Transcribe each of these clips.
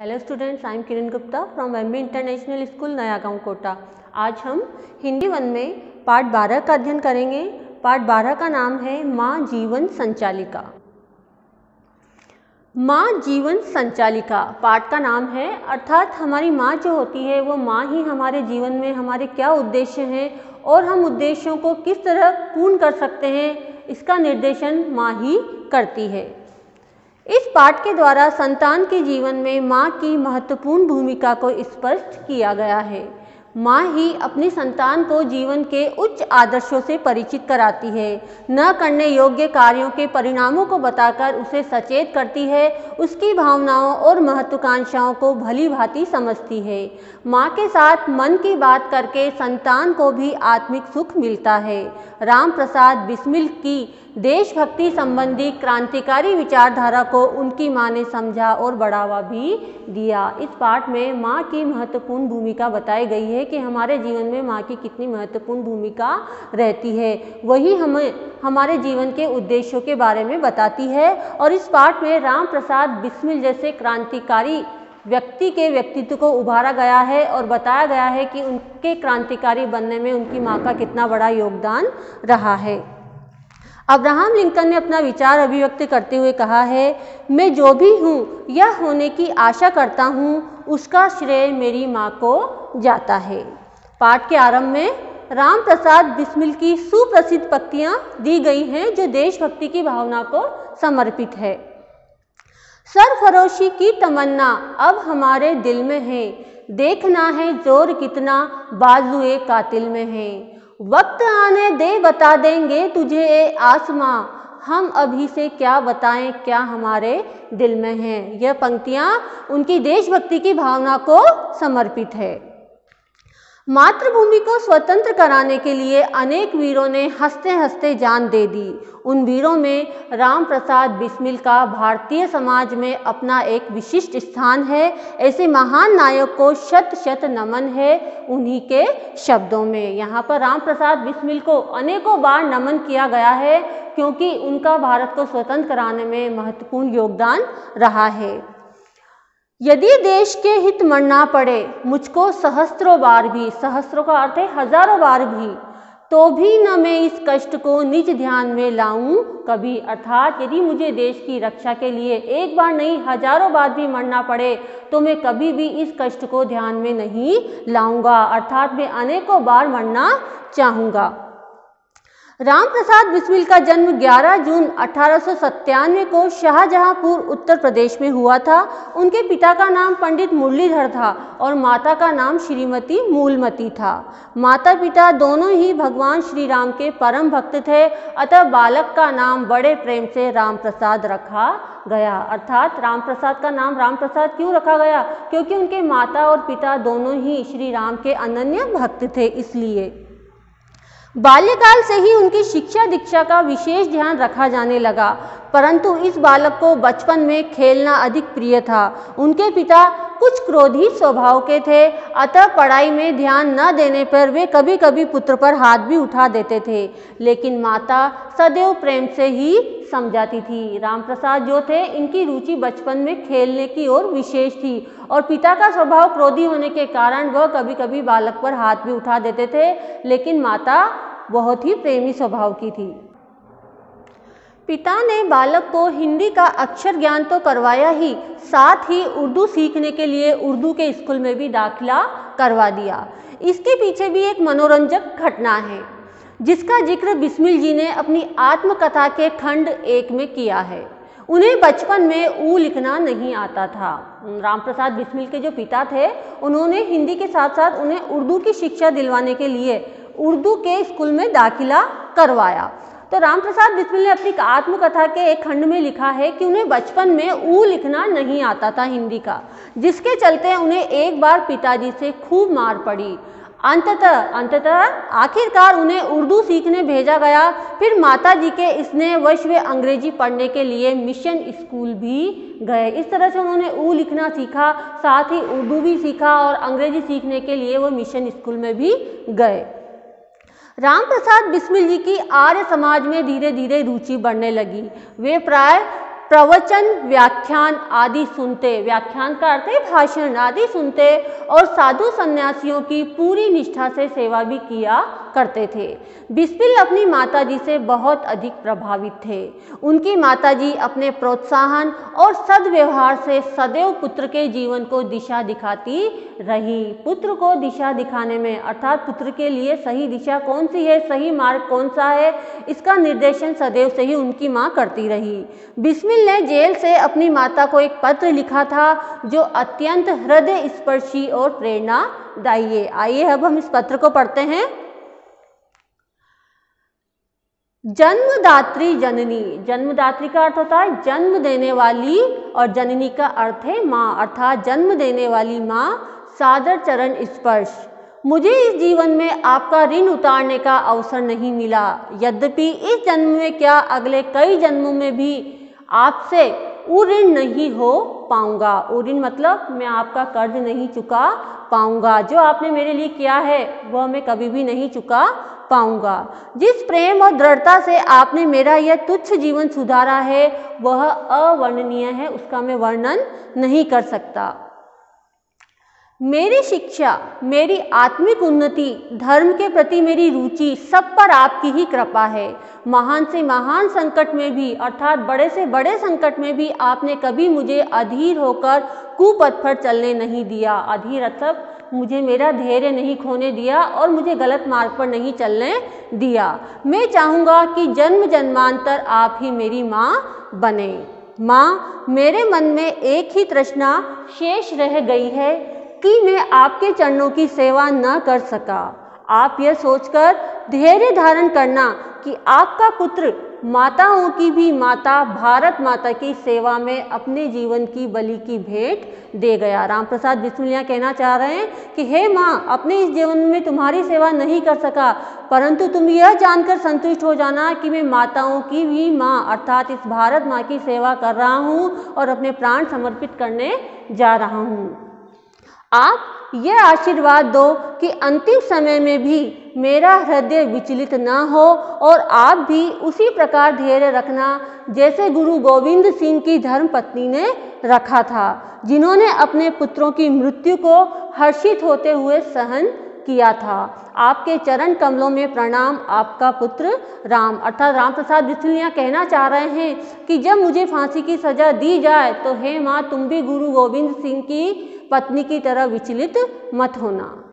Hello students I am Kiran Gupta from M international school Naya Gaon Kota आज हम Hindi one में part 12 का अध्ययन करेंगे। पार्ट 12 का नाम है माँ जीवन संचालिका। माँ जीवन संचालिका पाठ का नाम है, अर्थात हमारी माँ जो होती है, वो माँ ही हमारे जीवन में हमारे क्या उद्देश्य हैं और हम उद्देश्यों को किस तरह पूर्ण कर सकते हैं, इसका निर्देशन माँ ही करती है। इस पाठ के द्वारा संतान के जीवन में माँ की महत्वपूर्ण भूमिका को स्पष्ट किया गया है। माँ ही अपनी संतान को जीवन के उच्च आदर्शों से परिचित कराती है। न करने योग्य कार्यों के परिणामों को बताकर उसे सचेत करती है, उसकी भावनाओं और महत्वाकांक्षाओं को भली भांति समझती है। माँ के साथ मन की बात करके संतान को भी आत्मिक सुख मिलता है। राम प्रसाद बिस्मिल की देशभक्ति संबंधी क्रांतिकारी विचारधारा को उनकी माँ ने समझा और बढ़ावा भी दिया। इस पाठ में माँ की महत्वपूर्ण भूमिका बताई गई है कि हमारे जीवन में माँ की कितनी महत्वपूर्ण भूमिका रहती है। वही हमें, हमारे जीवन के उद्देश्यों के बारे में बताती है और इस पाठ में राम प्रसाद बिस्मिल जैसे क्रांतिकारी व्यक्ति के व्यक्तित्व को उभारा गया है और बताया गया है कि उनके क्रांतिकारी बनने में उनकी माँ का कितना बड़ा योगदान रहा है। अब्राहम लिंकन ने अपना विचार अभिव्यक्त करते हुए कहा है, मैं जो भी हूँ, यह होने की आशा करता हूँ, उसका श्रेय मेरी माँ को जाता है। पाठ के आरंभ में राम प्रसाद बिस्मिल की सुप्रसिद्ध पक्तियाँ दी गई हैं, जो देशभक्ति की भावना को समर्पित है। सरफरोशी की तमन्ना अब हमारे दिल में है, देखना है ज़ोर कितना बाजुए कातिल में है। वक्त आने दे, बता देंगे तुझे ए आसमां। हम अभी से क्या बताएँ, क्या हमारे दिल में है? यह पंक्तियाँ उनकी देशभक्ति की भावना को समर्पित है। मातृभूमि को स्वतंत्र कराने के लिए अनेक वीरों ने हँसते हँसते जान दे दी। उन वीरों में राम प्रसाद बिस्मिल का भारतीय समाज में अपना एक विशिष्ट स्थान है। ऐसे महान नायक को शत शत नमन है उन्हीं के शब्दों में। यहाँ पर राम प्रसाद बिस्मिल को अनेकों बार नमन किया गया है क्योंकि उनका भारत को स्वतंत्र कराने में महत्वपूर्ण योगदान रहा है। यदि देश के हित मरना पड़े, मुझको सहस्त्रों बार भी सहस्त्रों का अर्थ है हज़ारों बार भी तो भी न मैं इस कष्ट को निज ध्यान में लाऊं कभी। अर्थात यदि मुझे देश की रक्षा के लिए एक बार नहीं, हज़ारों बार भी मरना पड़े तो मैं कभी भी इस कष्ट को ध्यान में नहीं लाऊँगा। अर्थात मैं अनेकों बार मरना चाहूँगा। राम प्रसाद बिस्मिल का जन्म 11 जून अठारह सौ सत्तानवे को शाहजहांपुर, उत्तर प्रदेश में हुआ था। उनके पिता का नाम पंडित मुरलीधर था और माता का नाम श्रीमती मूलमती था। माता पिता दोनों ही भगवान श्री राम के परम भक्त थे, अतः बालक का नाम बड़े प्रेम से राम प्रसाद रखा गया। अर्थात राम प्रसाद का नाम राम प्रसाद क्यों रखा गया? क्योंकि उनके माता और पिता दोनों ही श्री राम के अनन्य भक्त थे, इसलिए। बाल्यकाल से ही उनकी शिक्षा दीक्षा का विशेष ध्यान रखा जाने लगा। परंतु इस बालक को बचपन में खेलना अधिक प्रिय था। उनके पिता कुछ क्रोधी स्वभाव के थे, अतः पढ़ाई में ध्यान न देने पर वे कभी कभी पुत्र पर हाथ भी उठा देते थे। लेकिन माता सदैव प्रेम से ही समझाती थी। रामप्रसाद जो थे, इनकी रुचि बचपन में खेलने की ओर विशेष थी और पिता का स्वभाव क्रोधी होने के कारण वह कभी कभी बालक पर हाथ भी उठा देते थे, लेकिन माता बहुत ही प्रेमी स्वभाव की थी। पिता ने बालक को हिंदी का अक्षर ज्ञान तो करवाया ही, साथ ही उर्दू सीखने के लिए उर्दू के स्कूल में भी दाखिला करवा दिया। इसके पीछे भी एक मनोरंजक घटना है, जिसका ज़िक्र बिस्मिल जी ने अपनी आत्मकथा के खंड एक में किया है। उन्हें बचपन में ऊ लिखना नहीं आता था। राम प्रसाद बिस्मिल के जो पिता थे, उन्होंने हिंदी के साथ साथ उन्हें उर्दू की शिक्षा दिलवाने के लिए उर्दू के स्कूल में दाखिला करवाया। तो राम प्रसाद बिस्मिल ने अपनी आत्मकथा के एक खंड में लिखा है कि उन्हें बचपन में ऊ लिखना नहीं आता था हिंदी का, जिसके चलते उन्हें एक बार पिताजी से खूब मार पड़ी। अंततः अंततः आखिरकार उन्हें उर्दू सीखने भेजा गया। फिर माता जी के स्नेह वश वे अंग्रेज़ी पढ़ने के लिए मिशन स्कूल भी गए। इस तरह से उन्होंने ऊ लिखना सीखा, साथ ही उर्दू भी सीखा और अंग्रेज़ी सीखने के लिए वो मिशन स्कूल में भी गए। राम प्रसाद बिस्मिल जी की आर्य समाज में धीरे धीरे रुचि बढ़ने लगी। वे प्राय प्रवचन, व्याख्यान आदि सुनते, व्याख्यान का अर्थ है भाषण आदि सुनते और साधु संन्यासियों की पूरी निष्ठा से सेवा भी किया करते थे। बिस्मिल अपनी माताजी से बहुत अधिक प्रभावित थे। उनकी माताजी अपने प्रोत्साहन और सदव्यवहार से सदैव पुत्र के जीवन को दिशा दिखाती रही। पुत्र को दिशा दिखाने में, अर्थात पुत्र के लिए सही दिशा कौन सी है, सही मार्ग कौन सा है, इसका निर्देशन सदैव से ही उनकी माँ करती रही। बिस्मिल ने जेल से अपनी माता को एक पत्र लिखा था, जो अत्यंत हृदय स्पर्शी और प्रेरणादायी है। आइए अब हम इस पत्र को पढ़ते हैं। जन्मदात्री जननी। जन्मदात्री का अर्थ होता है जन्म देने वाली और जननी का अर्थ है माँ, अर्थात जन्म देने वाली माँ, सादर चरण स्पर्श। मुझे इस जीवन में आपका ऋण उतारने का अवसर नहीं मिला। यद्यपि इस जन्म में क्या अगले कई जन्मों में भी आपसे ऋण नहीं हो पाऊँगा। ऋण मतलब मैं आपका कर्ज नहीं चुका पाऊँगा। जो आपने मेरे लिए किया है, वह मैं कभी भी नहीं चुका पाऊँगा। जिस प्रेम और दृढ़ता से आपने मेरा यह तुच्छ जीवन सुधारा है, वह अवर्णनीय है, उसका मैं वर्णन नहीं कर सकता। मेरी शिक्षा, मेरी आत्मिक उन्नति, धर्म के प्रति मेरी रुचि सब पर आपकी ही कृपा है। महान से महान संकट में भी, अर्थात बड़े से बड़े संकट में भी आपने कभी मुझे अधीर होकर कुपथ पर चलने नहीं दिया। अधीर अर्थात मुझे मेरा धैर्य नहीं खोने दिया और मुझे गलत मार्ग पर नहीं चलने दिया। मैं चाहूँगा कि जन्म जन्मांतर आप ही मेरी माँ बने। माँ, मेरे मन में एक ही तृष्णा शेष रह गई है। कि मैं आपके चरणों की सेवा न कर सका। आप यह सोचकर धैर्य धारण करना कि आपका पुत्र माताओं की भी माता भारत माता की सेवा में अपने जीवन की बलि की भेंट दे गया। राम प्रसाद बिस्मिलिया कहना चाह रहे हैं कि, हे माँ, अपने इस जीवन में तुम्हारी सेवा नहीं कर सका, परंतु तुम यह जानकर संतुष्ट हो जाना कि मैं माताओं की भी माँ अर्थात इस भारत माँ की सेवा कर रहा हूँ और अपने प्राण समर्पित करने जा रहा हूँ। आप यह आशीर्वाद दो कि अंतिम समय में भी मेरा हृदय विचलित न हो और आप भी उसी प्रकार धैर्य रखना जैसे गुरु गोविंद सिंह की धर्म पत्नी ने रखा था, जिन्होंने अपने पुत्रों की मृत्यु को हर्षित होते हुए सहन किया था। आपके चरण कमलों में प्रणाम, आपका पुत्र राम। अर्थात राम प्रसाद बिस्लिया कहना चाह रहे हैं कि जब मुझे फांसी की सजा दी जाए तो हे माँ, तुम भी गुरु गोविंद सिंह की पत्नी की तरह विचलित मत होना।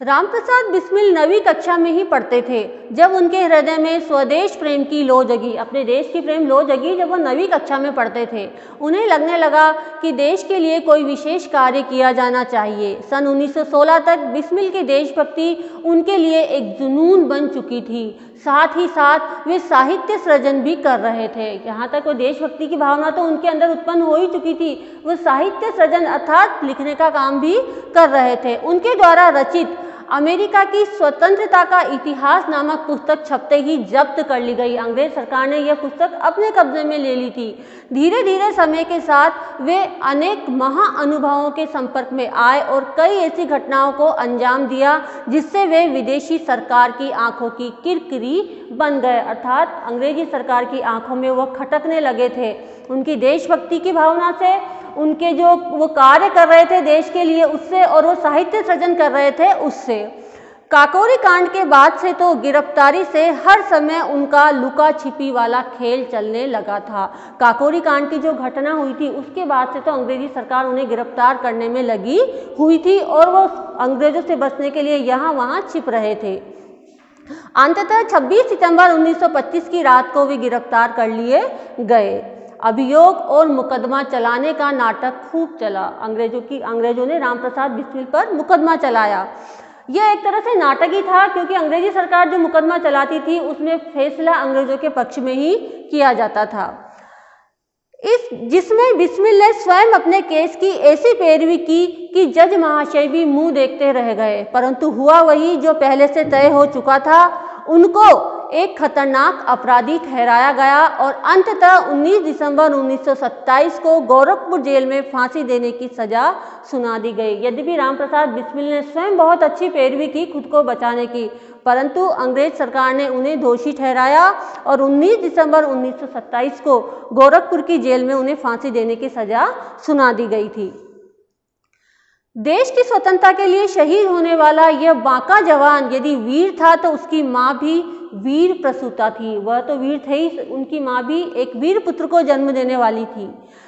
रामप्रसाद बिस्मिल नवी कक्षा में ही पढ़ते थे। जब उनके हृदय में स्वदेश प्रेम की लो जगी, अपने देश की प्रेम लो जगी जब वो नवी कक्षा में पढ़ते थे। उन्हें लगने लगा कि देश के लिए कोई विशेष कार्य किया जाना चाहिए। सन 1916 तक बिस्मिल की देशभक्ति उनके लिए एक जुनून बन चुकी थी। साथ ही साथ वे साहित्य सृजन भी कर रहे थे। यहाँ तक वो देशभक्ति की भावना तो उनके अंदर उत्पन्न हो ही चुकी थी। वो साहित्य सृजन अर्थात लिखने का काम भी कर रहे थे। उनके द्वारा रचित अमेरिका की स्वतंत्रता का इतिहास नामक पुस्तक छपते ही जब्त कर ली गई। अंग्रेज़ सरकार ने यह पुस्तक अपने कब्जे में ले ली थी। धीरे धीरे समय के साथ वे अनेक महाअनुभवों के संपर्क में आए और कई ऐसी घटनाओं को अंजाम दिया, जिससे वे विदेशी सरकार की आँखों की किरकिरी बन गए। अर्थात अंग्रेज़ी सरकार की आँखों में वह खटकने लगे थे। उनकी देशभक्ति की भावना से उनके जो वो कार्य कर रहे थे देश के लिए, उससे और वो साहित्य सृजन कर रहे थे उससे। काकोरी कांड के बाद से तो गिरफ्तारी से हर समय उनका लुका छिपी वाला खेल चलने लगा था। काकोरी कांड की जो घटना हुई थी, उसके बाद से तो अंग्रेज़ी सरकार उन्हें गिरफ़्तार करने में लगी हुई थी और वो अंग्रेज़ों से बचने के लिए यहाँ वहाँ छिप रहे थे। अंततः 26 सितंबर 1925 की रात को वे गिरफ़्तार कर लिए गए। अभियोग और मुकदमा चलाने का नाटक खूब चला। अंग्रेज़ों की अंग्रेज़ों ने रामप्रसाद बिस्मिल पर मुकदमा चलाया। यह एक तरह से नाटक ही था, क्योंकि अंग्रेज़ी सरकार जो मुकदमा चलाती थी, उसमें फैसला अंग्रेज़ों के पक्ष में ही किया जाता था। इस जिसमें बिस्मिल ने स्वयं अपने केस की ऐसी पैरवी की कि जज महाशय भी मुँह देखते रह गए। परंतु हुआ वही जो पहले से तय हो चुका था, उनको एक खतरनाक अपराधी ठहराया गया और अंततः 19 दिसंबर 1927 को गोरखपुर जेल में फांसी देने की सजा सुना दी गई। यद्यपि रामप्रसाद बिस्मिल ने स्वयं बहुत अच्छी पैरवी की, खुद को बचाने की, परंतु अंग्रेज़ सरकार ने उन्हें दोषी ठहराया और 19 दिसंबर 1927 को गोरखपुर की जेल में उन्हें फांसी देने की सजा सुना दी गई थी। देश की स्वतंत्रता के लिए शहीद होने वाला यह बांका जवान, यदि वीर था तो उसकी माँ भी वीर प्रसूता थी। वह तो वीर थे ही, उनकी माँ भी एक वीर पुत्र को जन्म देने वाली थी।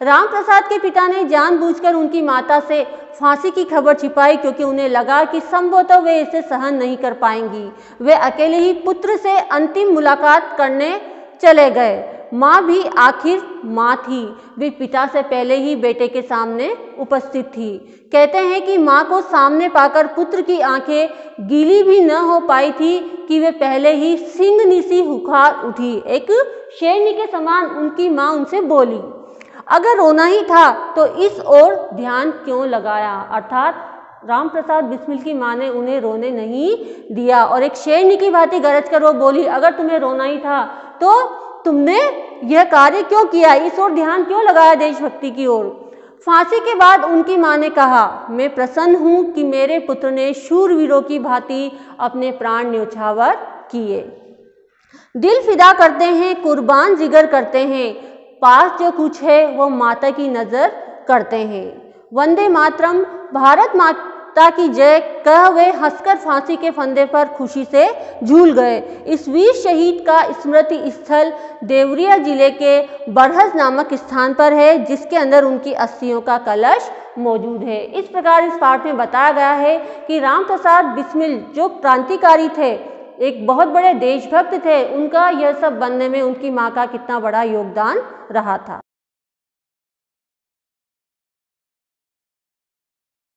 राम प्रसाद के पिता ने जानबूझकर उनकी माता से फांसी की खबर छिपाई, क्योंकि उन्हें लगा कि संभवतः वे इसे सहन नहीं कर पाएँगी। वे अकेले ही पुत्र से अंतिम मुलाकात करने चले गए। माँ भी आखिर माँ थी। वे पिता से पहले ही बेटे के सामने उपस्थित थी। कहते हैं कि माँ को सामने पाकर पुत्र की आँखें गीली भी न हो पाई थी कि वे पहले ही सिंह सी हुखार उठी। एक शेरनी के समान उनकी माँ उनसे बोली, अगर रोना ही था तो इस ओर ध्यान क्यों लगाया? अर्थात राम प्रसाद बिस्मिल की माँ ने उन्हें रोने नहीं दिया। और एक शेरनी की भांति गरज कर वो बोली, अगर तुम्हें रोना ही था तो तुमने यह कार्य क्यों किया? इस ओर ध्यान क्यों लगाया देशभक्ति की ओर? फांसी के बाद उनकी माँ ने कहा, मैं प्रसन्न हूँ कि मेरे पुत्र ने शूरवीरों की भांति अपने प्राण न्योछावर किए। दिल फिदा करते हैं, कुर्बान जिगर करते हैं। पास जो कुछ है, वो माता की नज़र करते हैं। वंदे मातरम। भारत माता ताकि जय कह वे हंसकर फांसी के फंदे पर खुशी से झूल गए। इस वीर शहीद का स्मृति स्थल देवरिया ज़िले के बरहज नामक स्थान पर है, जिसके अंदर उनकी अस्थियों का कलश मौजूद है। इस प्रकार इस पाठ में बताया गया है कि राम प्रसाद बिस्मिल, जो क्रांतिकारी थे, एक बहुत बड़े देशभक्त थे, उनका यह सब बनने में उनकी माँ का कितना बड़ा योगदान रहा था।